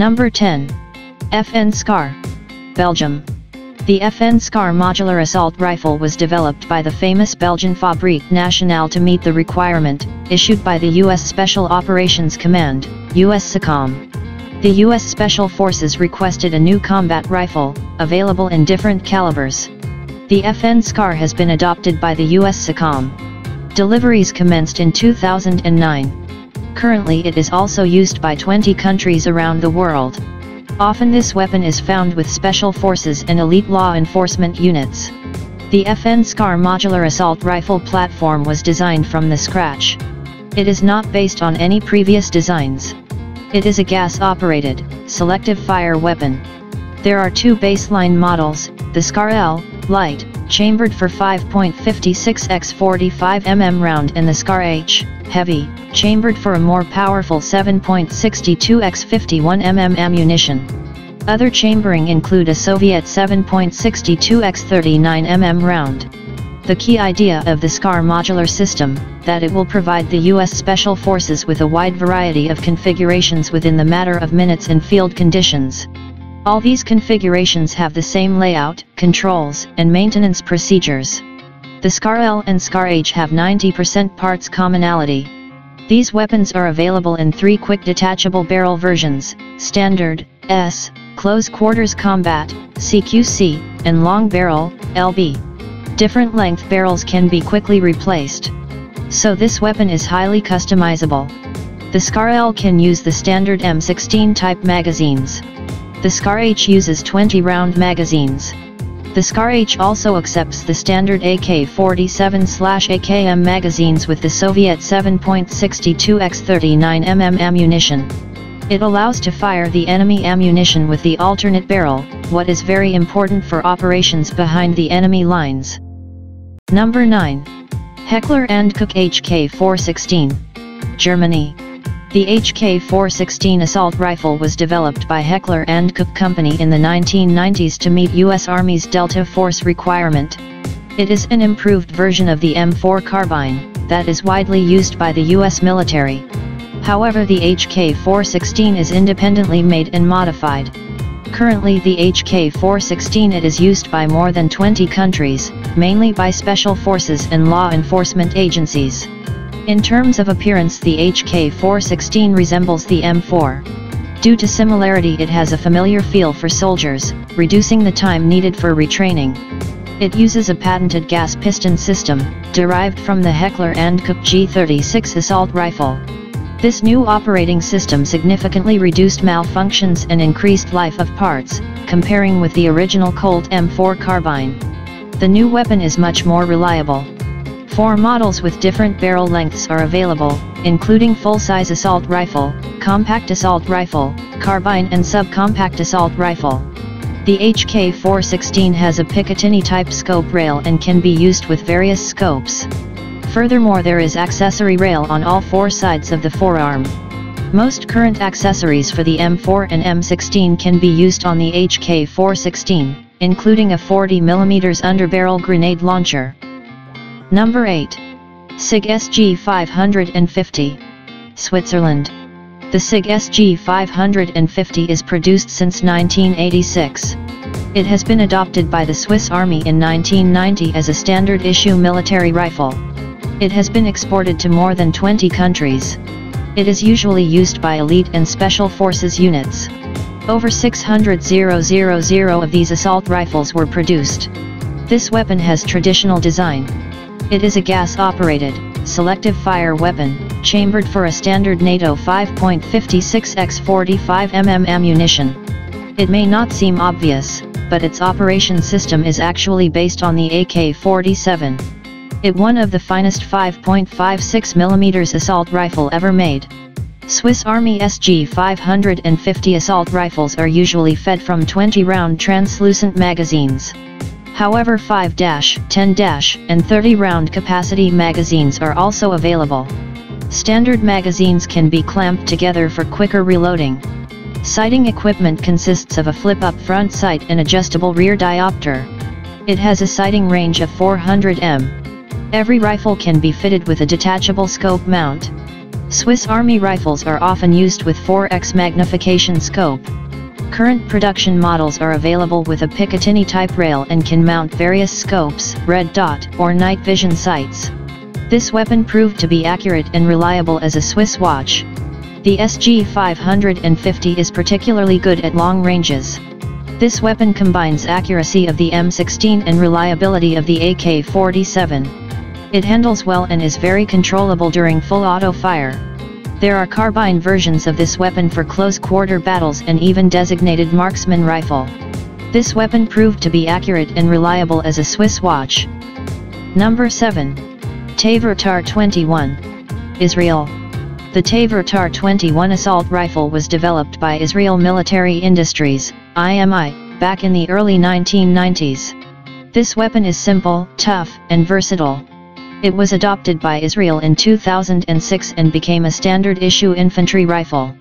Number 10. FN SCAR. Belgium. The FN SCAR modular assault rifle was developed by the famous Belgian Fabrique Nationale to meet the requirement, issued by the U.S. Special Operations Command, US SOCOM. The U.S. Special Forces requested a new combat rifle, available in different calibers. The FN SCAR has been adopted by the US SOCOM. Deliveries commenced in 2009. Currently it is also used by 20 countries around the world. Often this weapon is found with special forces and elite law enforcement units. The FN SCAR modular assault rifle platform was designed from the scratch. It is not based on any previous designs. It is a gas-operated, selective fire weapon. There are two baseline models, the SCAR L, light, chambered for 5.56 x 45 mm round and the SCAR H, heavy, chambered for a more powerful 7.62 x 51 mm ammunition. Other chambering include a Soviet 7.62 x 39 mm round. The key idea of the SCAR modular system, that it will provide the U.S. Special Forces with a wide variety of configurations within the matter of minutes and field conditions. All these configurations have the same layout, controls, and maintenance procedures. The SCAR L and SCAR H have 90% parts commonality. These weapons are available in three quick detachable barrel versions, Standard, S, Close Quarters Combat, CQC, and Long Barrel, LB. Different length barrels can be quickly replaced. So this weapon is highly customizable. The SCAR L can use the standard M16 type magazines. The SCAR H uses 20 round magazines. The SCAR H also accepts the standard AK-47-AKM magazines with the Soviet 7.62x39mm ammunition. It allows to fire the enemy ammunition with the alternate barrel, what is very important for operations behind the enemy lines. Number 9. Heckler & Koch HK416. Germany. The HK416 assault rifle was developed by Heckler & Koch Company in the 1990s to meet U.S. Army's Delta Force requirement. It is an improved version of the M4 carbine, that is widely used by the U.S. military. However the HK416 is independently made and modified. Currently the HK416 it is used by more than 20 countries, mainly by special forces and law enforcement agencies. In terms of appearance the HK416 resembles the M4. Due to similarity it has a familiar feel for soldiers, reducing the time needed for retraining. It uses a patented gas piston system, derived from the Heckler & Koch G36 assault rifle. This new operating system significantly reduced malfunctions and increased life of parts, comparing with the original Colt M4 carbine. The new weapon is much more reliable. Four models with different barrel lengths are available, including full-size assault rifle, compact assault rifle, carbine and subcompact assault rifle. The HK416 has a Picatinny-type scope rail and can be used with various scopes. Furthermore there is accessory rail on all four sides of the forearm. Most current accessories for the M4 and M16 can be used on the HK416, including a 40mm underbarrel grenade launcher. Number 8. SIG SG 550. Switzerland. The SIG SG 550 is produced since 1986. It has been adopted by the Swiss Army in 1990 as a standard issue military rifle. It has been exported to more than 20 countries. It is usually used by elite and special forces units. Over 600,000 of these assault rifles were produced. This weapon has traditional design. It is a gas-operated, selective fire weapon, chambered for a standard NATO 5.56 x 45 mm ammunition. It may not seem obvious, but its operation system is actually based on the AK-47. It one of the finest 5.56 mm assault rifle ever made. Swiss Army SG 550 assault rifles are usually fed from 20-round translucent magazines. However 5-, 10- and 30-round capacity magazines are also available. Standard magazines can be clamped together for quicker reloading. Sighting equipment consists of a flip-up front sight and adjustable rear diopter. It has a sighting range of 400 m. Every rifle can be fitted with a detachable scope mount. Swiss Army rifles are often used with 4x magnification scope. Current production models are available with a Picatinny type rail and can mount various scopes, red dot, or night vision sights. This weapon proved to be accurate and reliable as a Swiss watch. The SG 550 is particularly good at long ranges. This weapon combines accuracy of the M16 and reliability of the AK-47. It handles well and is very controllable during full auto fire. There are carbine versions of this weapon for close-quarter battles and even designated marksman rifle. This weapon proved to be accurate and reliable as a Swiss watch. Number 7. Tavor TAR 21. Israel. The Tavor TAR 21 assault rifle was developed by Israel Military Industries, IMI, back in the early 1990s. This weapon is simple, tough, and versatile. It was adopted by Israel in 2006 and became a standard issue infantry rifle.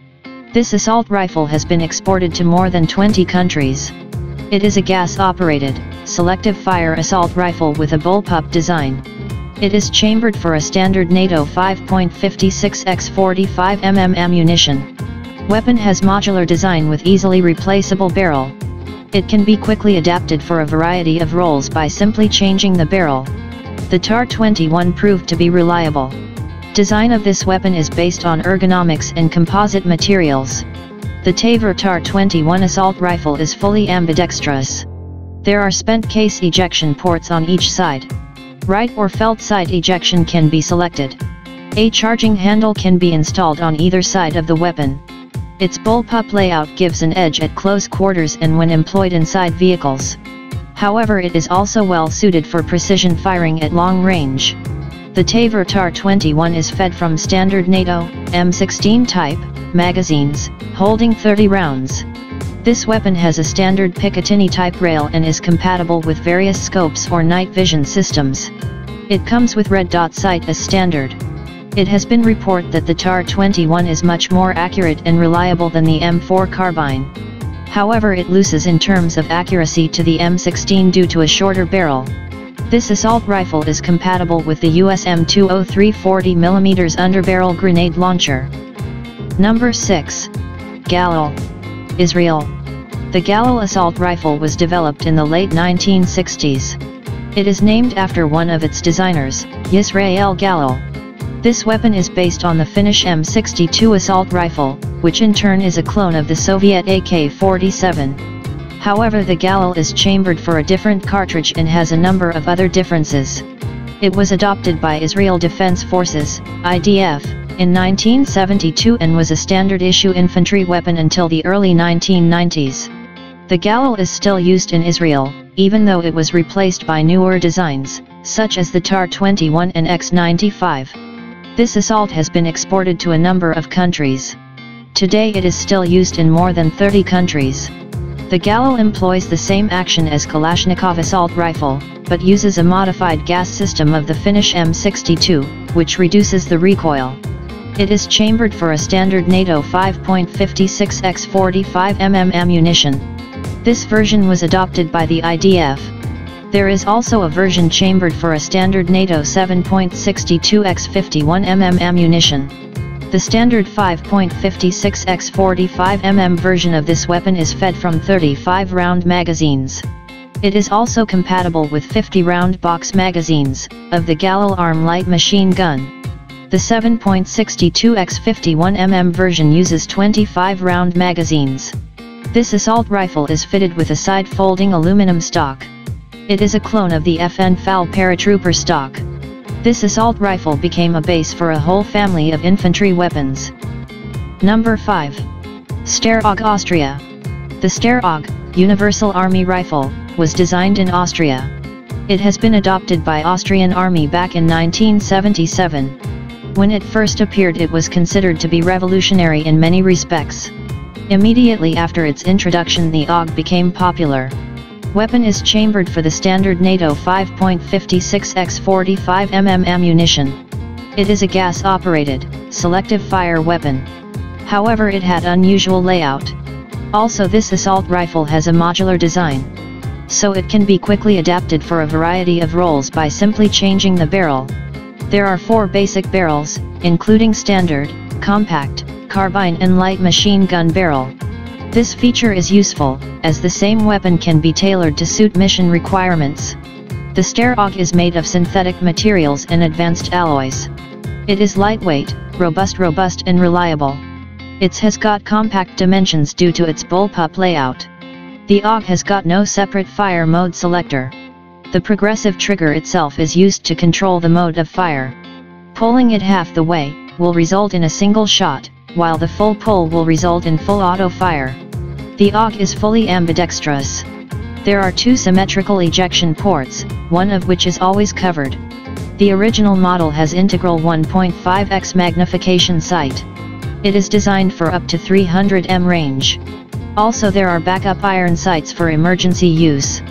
This assault rifle has been exported to more than 20 countries. It is a gas-operated, selective fire assault rifle with a bullpup design. It is chambered for a standard NATO 5.56 x 45 mm ammunition. Weapon has modular design with easily replaceable barrel. It can be quickly adapted for a variety of roles by simply changing the barrel the TAR-21 proved to be reliable. Design of this weapon is based on ergonomics and composite materials. The Tavor TAR-21 assault rifle is fully ambidextrous. There are spent case ejection ports on each side. Right or felt side ejection can be selected. A charging handle can be installed on either side of the weapon. Its bullpup layout gives an edge at close quarters and when employed inside vehicles. However it is also well suited for precision firing at long range. The Tavor TAR-21 is fed from standard NATO, M16 type, magazines, holding 30 rounds. This weapon has a standard Picatinny type rail and is compatible with various scopes or night vision systems. It comes with red dot sight as standard. It has been reported that the TAR-21 is much more accurate and reliable than the M4 carbine. However it loses in terms of accuracy to the M16 due to a shorter barrel. This assault rifle is compatible with the US M203 40mm underbarrel grenade launcher. Number 6. Galil. Israel. The Galil assault rifle was developed in the late 1960s. It is named after one of its designers, Yisrael Galil. This weapon is based on the Finnish M62 assault rifle, which in turn is a clone of the Soviet AK-47. However the Galil is chambered for a different cartridge and has a number of other differences. It was adopted by Israel Defense Forces, IDF, in 1972 and was a standard issue infantry weapon until the early 1990s. The Galil is still used in Israel, even though it was replaced by newer designs, such as the TAR-21 and X-95. This assault has been exported to a number of countries. Today it is still used in more than 30 countries. The Galil employs the same action as Kalashnikov assault rifle, but uses a modified gas system of the Finnish M62, which reduces the recoil. It is chambered for a standard NATO 5.56 x 45 mm ammunition. This version was adopted by the IDF, there is also a version chambered for a standard NATO 7.62x 51mm ammunition. The standard 5.56x 45mm version of this weapon is fed from 35-round magazines. It is also compatible with 50-round box magazines, of the Galil Arm light machine gun. The 7.62x 51mm version uses 25-round magazines. This assault rifle is fitted with a side-folding aluminum stock. It is a clone of the FN FAL paratrooper stock. This assault rifle became a base for a whole family of infantry weapons. Number 5. Steyr-AUG Austria. The Steyr-AUG, Universal Army Rifle, was designed in Austria. It has been adopted by Austrian Army back in 1977. When it first appeared it was considered to be revolutionary in many respects. Immediately after its introduction the AUG became popular. Weapon is chambered for the standard NATO 5.56 x 45 mm ammunition. It is a gas-operated, selective fire weapon. However it had unusual layout. Also this assault rifle has a modular design. So it can be quickly adapted for a variety of roles by simply changing the barrel. There are four basic barrels, including standard, compact, carbine and light machine gun barrel. This feature is useful, as the same weapon can be tailored to suit mission requirements. The Steyr AUG is made of synthetic materials and advanced alloys. It is lightweight, robust robust and reliable. It has got compact dimensions due to its bullpup layout. The AUG has got no separate fire mode selector. The progressive trigger itself is used to control the mode of fire. Pulling it half the way, will result in a single shot, while the full pull will result in full auto fire. The AUG is fully ambidextrous. There are two symmetrical ejection ports, one of which is always covered. The original model has integral 1.5x magnification sight. It is designed for up to 300 m range. Also there are backup iron sights for emergency use.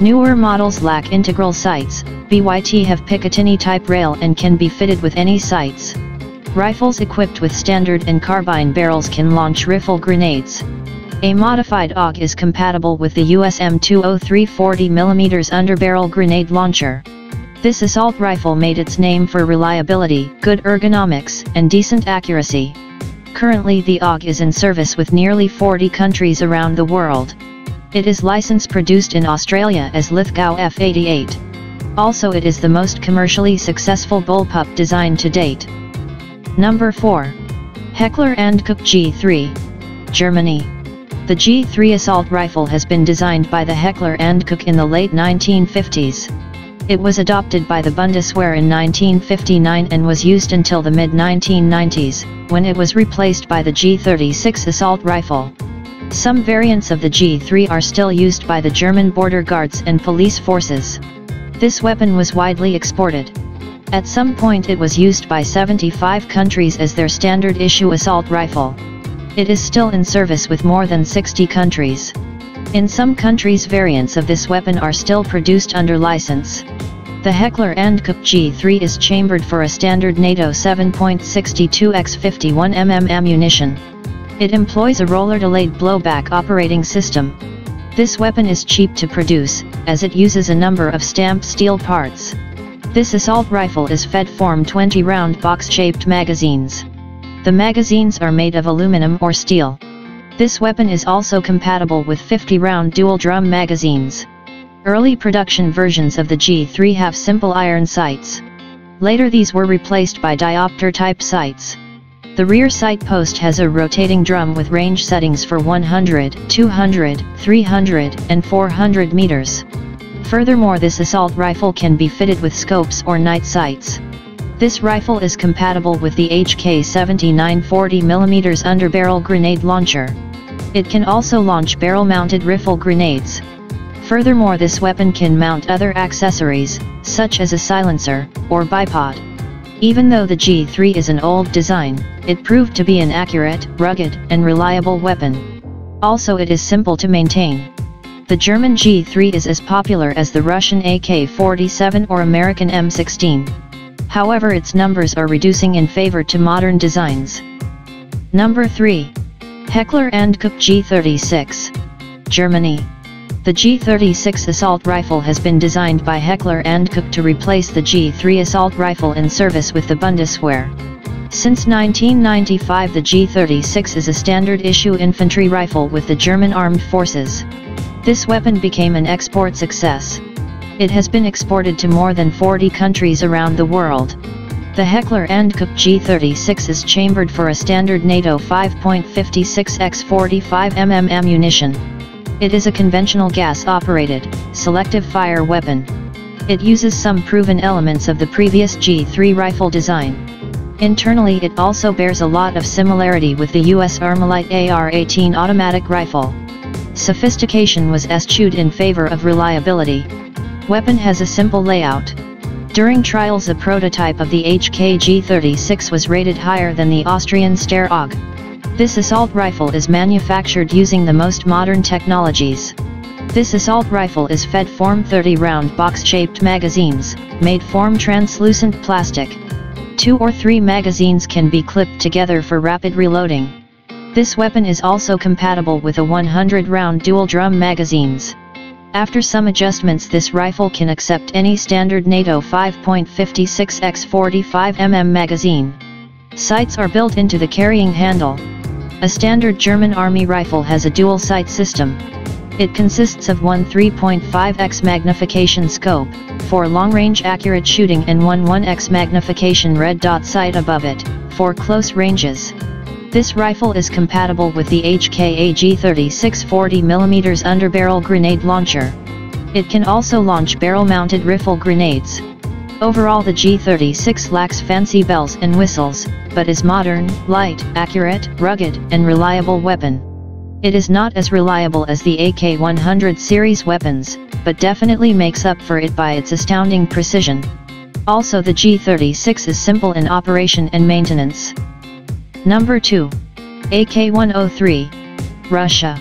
Newer models lack integral sights, BYT have Picatinny type rail and can be fitted with any sights. Rifles equipped with standard and carbine barrels can launch rifle grenades. A modified AUG is compatible with the US M203 40mm underbarrel grenade launcher. This assault rifle made its name for reliability, good ergonomics, and decent accuracy. Currently the AUG is in service with nearly 40 countries around the world. It is license produced in Australia as Lithgow F88. Also it is the most commercially successful bullpup design to date. Number 4. Heckler & Koch G3. Germany. The G3 assault rifle has been designed by the Heckler & Koch in the late 1950s. It was adopted by the Bundeswehr in 1959 and was used until the mid-1990s, when it was replaced by the G36 assault rifle. Some variants of the G3 are still used by the German border guards and police forces. This weapon was widely exported. At some point it was used by 75 countries as their standard issue assault rifle. It is still in service with more than 60 countries. In some countries variants of this weapon are still produced under license. The Heckler & Koch G3 is chambered for a standard NATO 7.62x 51mm ammunition. It employs a roller-delayed blowback operating system. This weapon is cheap to produce, as it uses a number of stamped steel parts. This assault rifle is fed form 20-round box-shaped magazines. The magazines are made of aluminum or steel. This weapon is also compatible with 50-round dual-drum magazines. Early production versions of the G3 have simple iron sights. Later these were replaced by diopter-type sights. The rear sight post has a rotating drum with range settings for 100, 200, 300, and 400 meters. Furthermore this assault rifle can be fitted with scopes or night sights. This rifle is compatible with the HK-79 40mm underbarrel grenade launcher. It can also launch barrel-mounted rifle grenades. Furthermore this weapon can mount other accessories, such as a silencer, or bipod. Even though the G3 is an old design, it proved to be an accurate, rugged, and reliable weapon. Also it is simple to maintain. The German G3 is as popular as the Russian AK-47 or American M16. However its numbers are reducing in favor to modern designs. Number 3. Heckler & Koch G36. Germany. The G36 assault rifle has been designed by Heckler & Koch to replace the G3 assault rifle in service with the Bundeswehr. Since 1995 the G36 is a standard issue infantry rifle with the German armed forces. This weapon became an export success. It has been exported to more than 40 countries around the world. The Heckler & Koch G36 is chambered for a standard NATO 5.56x 45mm ammunition. It is a conventional gas-operated, selective fire weapon. It uses some proven elements of the previous G3 rifle design. Internally it also bears a lot of similarity with the US Armalite AR-18 automatic rifle. Sophistication was eschewed in favor of reliability. Weapon has a simple layout. During trials a prototype of the HKG-36 was rated higher than the Austrian Steyr AUG. This assault rifle is manufactured using the most modern technologies. This assault rifle is fed form 30-round box-shaped magazines, made form translucent plastic. Two or three magazines can be clipped together for rapid reloading. This weapon is also compatible with a 100-round dual-drum magazines. After some adjustments this rifle can accept any standard NATO 5.56 x 45mm magazine. Sights are built into the carrying handle. A standard German army rifle has a dual sight system. It consists of one 3.5x magnification scope, for long-range accurate shooting and one 1x magnification red dot sight above it, for close ranges. This rifle is compatible with the HKAG 3640mm underbarrel grenade launcher. It can also launch barrel-mounted rifle grenades. Overall the G36 lacks fancy bells and whistles, but is modern, light, accurate, rugged, and reliable weapon. It is not as reliable as the AK-100 series weapons, but definitely makes up for it by its astounding precision. Also the G36 is simple in operation and maintenance. Number 2. AK-103, Russia.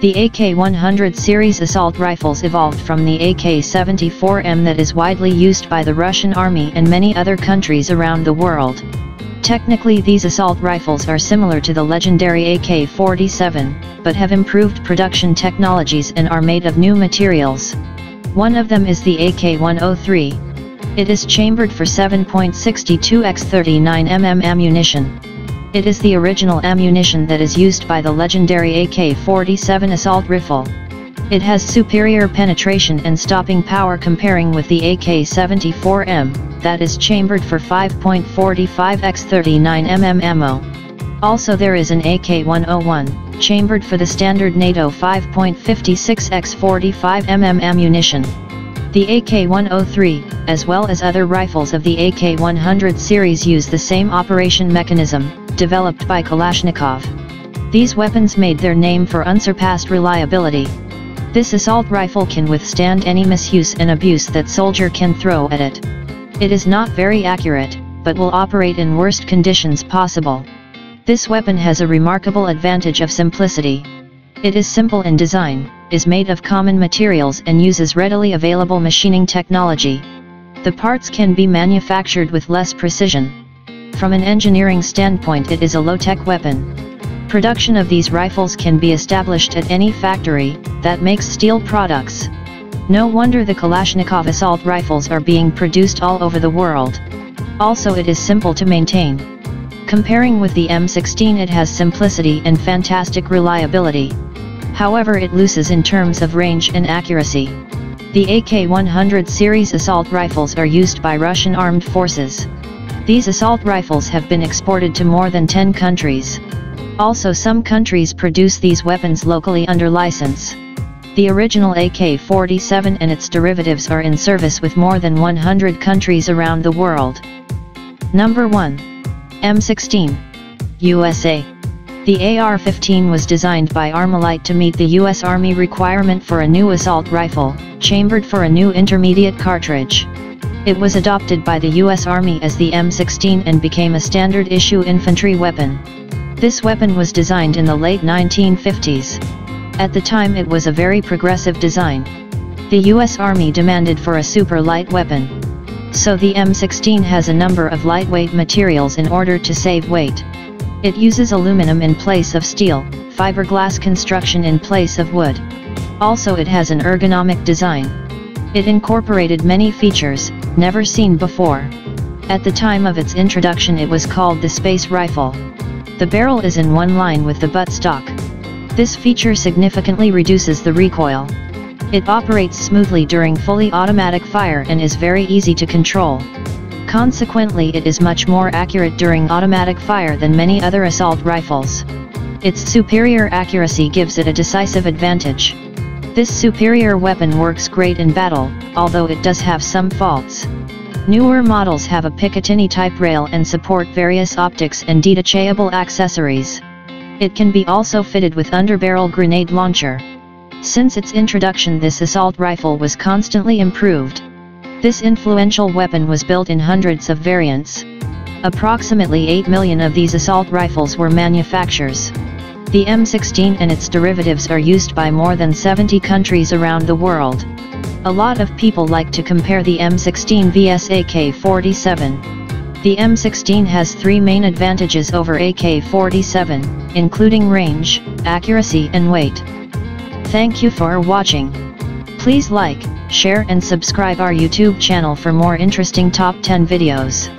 The AK-100 series assault rifles evolved from the AK-74M that is widely used by the Russian army and many other countries around the world. Technically these assault rifles are similar to the legendary AK-47, but have improved production technologies and are made of new materials. One of them is the AK-103. It is chambered for 7.62 x 39 mm ammunition. It is the original ammunition that is used by the legendary AK-47 assault rifle. It has superior penetration and stopping power comparing with the AK-74M, that is chambered for 5.45 x 39 mm ammo. Also there is an AK-101, chambered for the standard NATO 5.56 x 45 mm ammunition. The AK-103, as well as other rifles of the AK-100 series use the same operation mechanism, developed by Kalashnikov. These weapons made their name for unsurpassed reliability. This assault rifle can withstand any misuse and abuse that soldier can throw at it. It is not very accurate, but will operate in worst conditions possible. This weapon has a remarkable advantage of simplicity. It is simple in design, is made of common materials and uses readily available machining technology. The parts can be manufactured with less precision. From an engineering standpoint it is a low-tech weapon. Production of these rifles can be established at any factory, that makes steel products. No wonder the Kalashnikov assault rifles are being produced all over the world. Also it is simple to maintain. Comparing with the M16 it has simplicity and fantastic reliability. However it loses in terms of range and accuracy. The AK-100 series assault rifles are used by Russian armed forces. These assault rifles have been exported to more than 10 countries. Also some countries produce these weapons locally under license. The original AK-47 and its derivatives are in service with more than 100 countries around the world. Number 1. M16. USA. The AR-15 was designed by Armalite to meet the U.S. Army requirement for a new assault rifle, chambered for a new intermediate cartridge. It was adopted by the U.S. Army as the M16 and became a standard issue infantry weapon. This weapon was designed in the late 1950s. At the time it was a very progressive design. The US Army demanded for a super light weapon. So the M16 has a number of lightweight materials in order to save weight. It uses aluminum in place of steel, fiberglass construction in place of wood. Also it has an ergonomic design. It incorporated many features, never seen before. At the time of its introduction it was called the Space Rifle. The barrel is in one line with the buttstock. This feature significantly reduces the recoil. It operates smoothly during fully automatic fire and is very easy to control. Consequently it is much more accurate during automatic fire than many other assault rifles. Its superior accuracy gives it a decisive advantage. This superior weapon works great in battle, although it does have some faults. Newer models have a Picatinny type rail and support various optics and detachable accessories. It can be also fitted with underbarrel grenade launcher. Since its introduction this assault rifle was constantly improved. This influential weapon was built in hundreds of variants. Approximately 8 million of these assault rifles were manufactures. The M16 and its derivatives are used by more than 70 countries around the world. A lot of people like to compare the M16 vs AK-47. The M16 has three main advantages over AK-47, including range, accuracy and weight. Thank you for watching. Please like, share and subscribe our YouTube channel for more interesting top 10 videos.